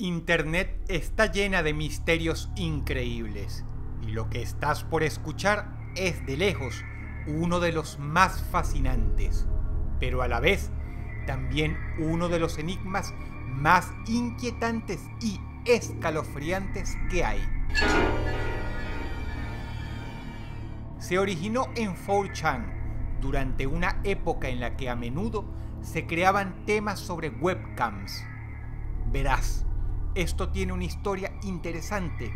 Internet está llena de misterios increíbles y lo que estás por escuchar es de lejos uno de los más fascinantes, pero a la vez también uno de los enigmas más inquietantes y escalofriantes que hay. Se originó en 4chan durante una época en la que a menudo se creaban temas sobre webcams. Verás, esto tiene una historia interesante.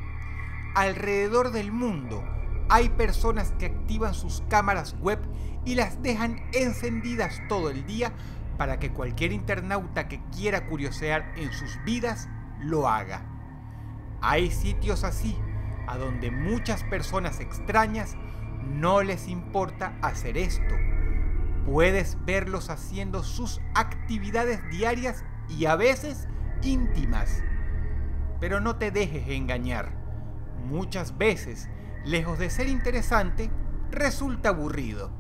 Alrededor del mundo hay personas que activan sus cámaras web y las dejan encendidas todo el día para que cualquier internauta que quiera curiosear en sus vidas lo haga. Hay sitios así a donde muchas personas extrañas no les importa hacer esto. Puedes verlos haciendo sus actividades diarias y a veces íntimas. Pero no te dejes engañar. Muchas veces, lejos de ser interesante, resulta aburrido.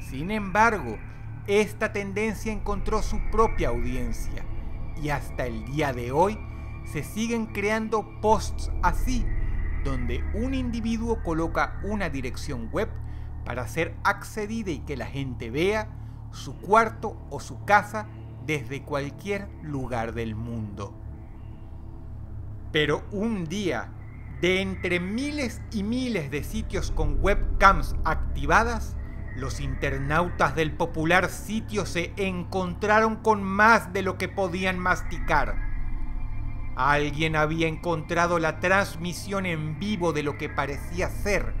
Sin embargo, esta tendencia encontró su propia audiencia y hasta el día de hoy se siguen creando posts así, donde un individuo coloca una dirección web para ser accedida y que la gente vea su cuarto o su casa desde cualquier lugar del mundo. Pero un día, de entre miles y miles de sitios con webcams activadas, los internautas del popular sitio se encontraron con más de lo que podían masticar. Alguien había encontrado la transmisión en vivo de lo que parecía ser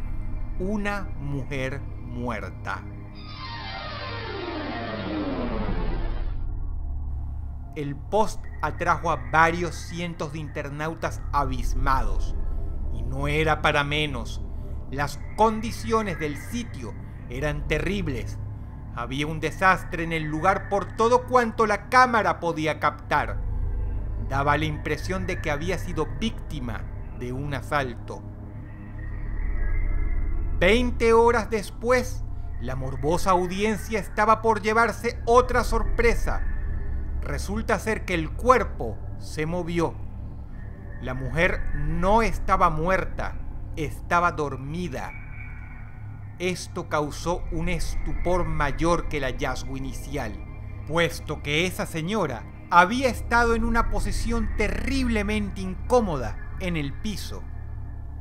una mujer muerta. El post atrajo a varios cientos de internautas abismados. Y no era para menos. Las condiciones del sitio eran terribles. Había un desastre en el lugar por todo cuanto la cámara podía captar. Daba la impresión de que había sido víctima de un asalto. Veinte horas después, la morbosa audiencia estaba por llevarse otra sorpresa Resulta ser que el cuerpo se movió. La mujer no estaba muerta, estaba dormida. Esto causó un estupor mayor que el hallazgo inicial, puesto que esa señora había estado en una posición terriblemente incómoda en el piso.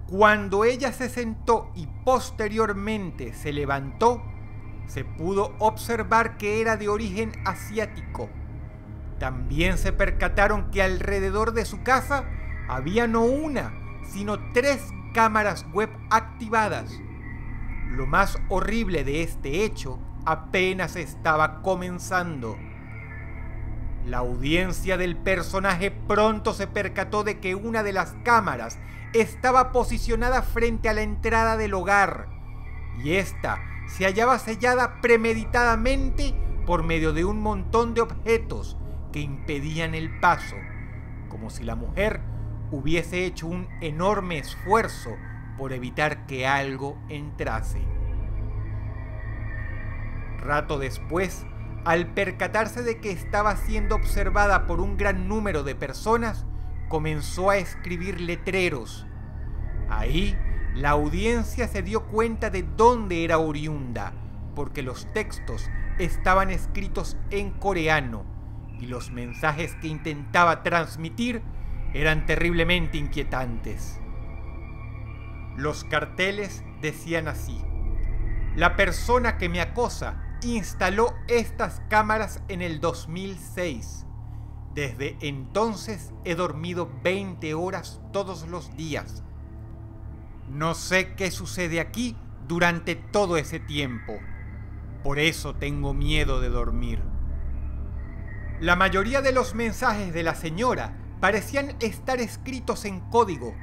Cuando ella se sentó y posteriormente se levantó, se pudo observar que era de origen asiático también se percataron que alrededor de su casa había no una, sino tres cámaras web activadas. Lo más horrible de este hecho apenas estaba comenzando. La audiencia del personaje pronto se percató de que una de las cámaras estaba posicionada frente a la entrada del hogar y esta se hallaba sellada premeditadamente por medio de un montón de objetos que impedían el paso, como si la mujer hubiese hecho un enorme esfuerzo por evitar que algo entrase. Rato después, al percatarse de que estaba siendo observada por un gran número de personas, comenzó a escribir letreros. Ahí, la audiencia se dio cuenta de dónde era oriunda, porque los textos estaban escritos en coreano y los mensajes que intentaba transmitir eran terriblemente inquietantes. Los carteles decían así, la persona que me acosa instaló estas cámaras en el 2006. Desde entonces he dormido 20 horas todos los días. No sé qué sucede aquí durante todo ese tiempo. Por eso tengo miedo de dormir. La mayoría de los mensajes de la señora parecían estar escritos en código,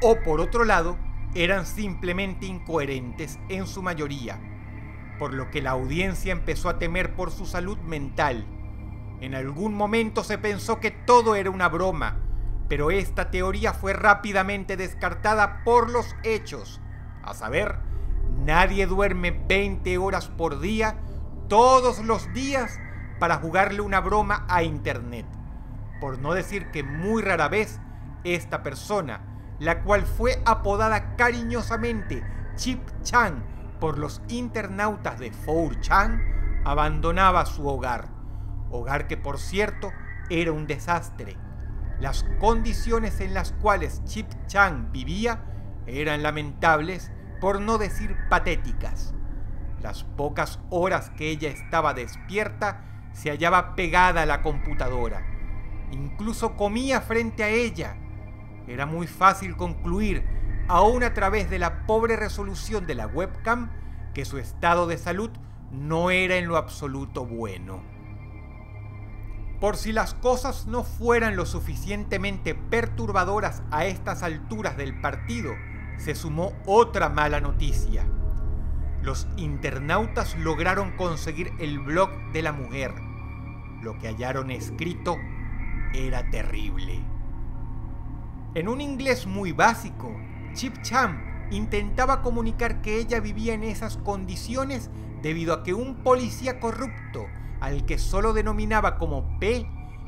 o por otro lado, eran simplemente incoherentes en su mayoría, por lo que la audiencia empezó a temer por su salud mental. En algún momento se pensó que todo era una broma, pero esta teoría fue rápidamente descartada por los hechos. A saber, nadie duerme 20 horas por día, todos los días, para jugarle una broma a Internet. por no decir que muy rara vez, esta persona, la cual fue apodada cariñosamente Chip Chan por los internautas de 4chan, abandonaba su hogar. Hogar que por cierto era un desastre. Las condiciones en las cuales Chip Chan vivía eran lamentables, por no decir patéticas. Las pocas horas que ella estaba despierta, se hallaba pegada a la computadora. Incluso comía frente a ella. Era muy fácil concluir, aún a través de la pobre resolución de la webcam, que su estado de salud no era en lo absoluto bueno. Por si las cosas no fueran lo suficientemente perturbadoras a estas alturas del partido, se sumó otra mala noticia. Los internautas lograron conseguir el blog de la mujer. Lo que hallaron escrito era terrible. En un inglés muy básico, Chip Cham intentaba comunicar que ella vivía en esas condiciones debido a que un policía corrupto, al que solo denominaba como P,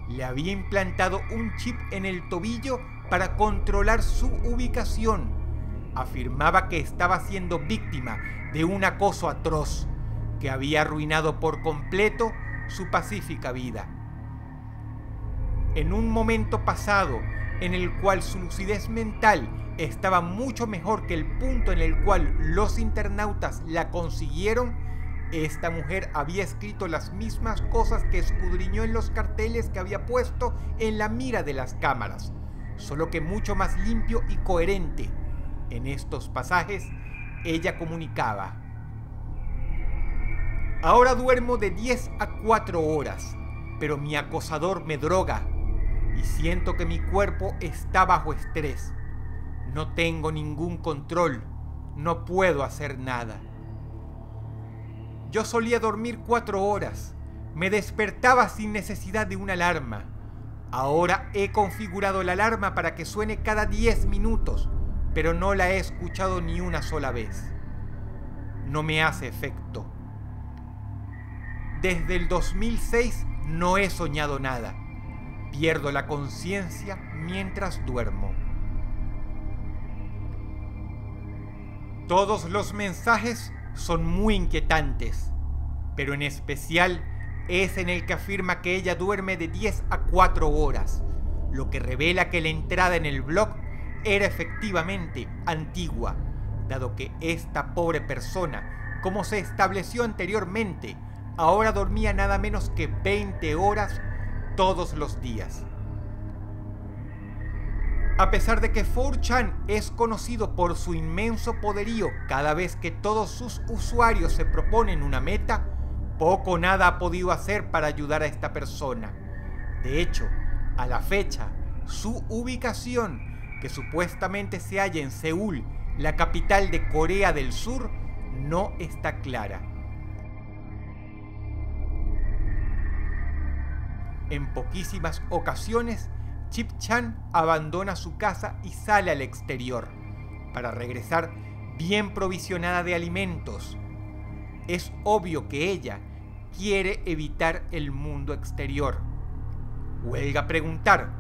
le había implantado un chip en el tobillo para controlar su ubicación afirmaba que estaba siendo víctima de un acoso atroz que había arruinado por completo su pacífica vida. En un momento pasado en el cual su lucidez mental estaba mucho mejor que el punto en el cual los internautas la consiguieron, esta mujer había escrito las mismas cosas que escudriñó en los carteles que había puesto en la mira de las cámaras, solo que mucho más limpio y coherente, en estos pasajes, ella comunicaba, Ahora duermo de 10 a 4 horas, pero mi acosador me droga y siento que mi cuerpo está bajo estrés. No tengo ningún control, no puedo hacer nada. Yo solía dormir 4 horas, me despertaba sin necesidad de una alarma. Ahora he configurado la alarma para que suene cada 10 minutos pero no la he escuchado ni una sola vez. No me hace efecto. Desde el 2006 no he soñado nada. Pierdo la conciencia mientras duermo. Todos los mensajes son muy inquietantes, pero en especial es en el que afirma que ella duerme de 10 a 4 horas, lo que revela que la entrada en el blog era efectivamente antigua, dado que esta pobre persona, como se estableció anteriormente, ahora dormía nada menos que 20 horas todos los días. A pesar de que 4chan es conocido por su inmenso poderío cada vez que todos sus usuarios se proponen una meta, poco o nada ha podido hacer para ayudar a esta persona. De hecho, a la fecha, su ubicación que supuestamente se halla en Seúl, la capital de Corea del Sur, no está clara. En poquísimas ocasiones, Chip Chan abandona su casa y sale al exterior, para regresar bien provisionada de alimentos. Es obvio que ella quiere evitar el mundo exterior. Huelga preguntar,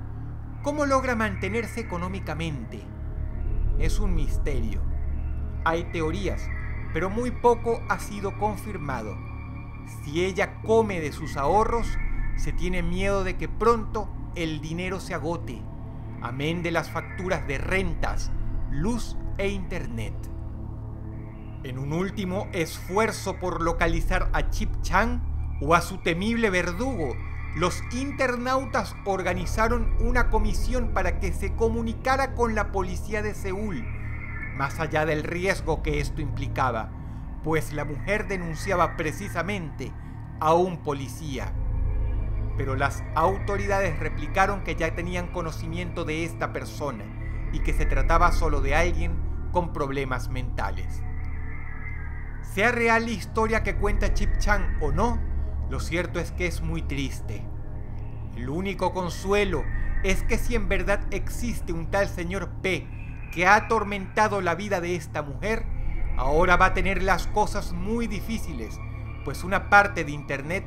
¿Cómo logra mantenerse económicamente? Es un misterio. Hay teorías, pero muy poco ha sido confirmado. Si ella come de sus ahorros, se tiene miedo de que pronto el dinero se agote, amén de las facturas de rentas, luz e internet. En un último esfuerzo por localizar a Chip Chang o a su temible verdugo, los internautas organizaron una comisión para que se comunicara con la policía de Seúl, más allá del riesgo que esto implicaba, pues la mujer denunciaba precisamente a un policía. Pero las autoridades replicaron que ya tenían conocimiento de esta persona y que se trataba solo de alguien con problemas mentales. Sea real la historia que cuenta Chip Chang o no, lo cierto es que es muy triste. El único consuelo es que si en verdad existe un tal señor P que ha atormentado la vida de esta mujer, ahora va a tener las cosas muy difíciles, pues una parte de Internet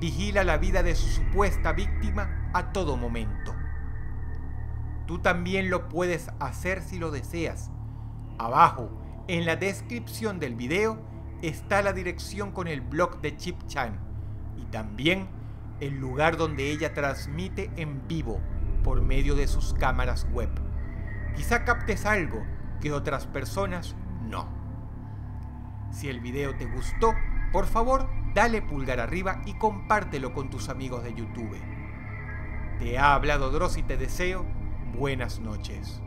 vigila la vida de su supuesta víctima a todo momento. Tú también lo puedes hacer si lo deseas. Abajo, en la descripción del video, está la dirección con el blog de Chip Chan y también el lugar donde ella transmite en vivo por medio de sus cámaras web. Quizá captes algo que otras personas no. Si el video te gustó, por favor dale pulgar arriba y compártelo con tus amigos de YouTube. Te ha hablado Dross y te deseo buenas noches.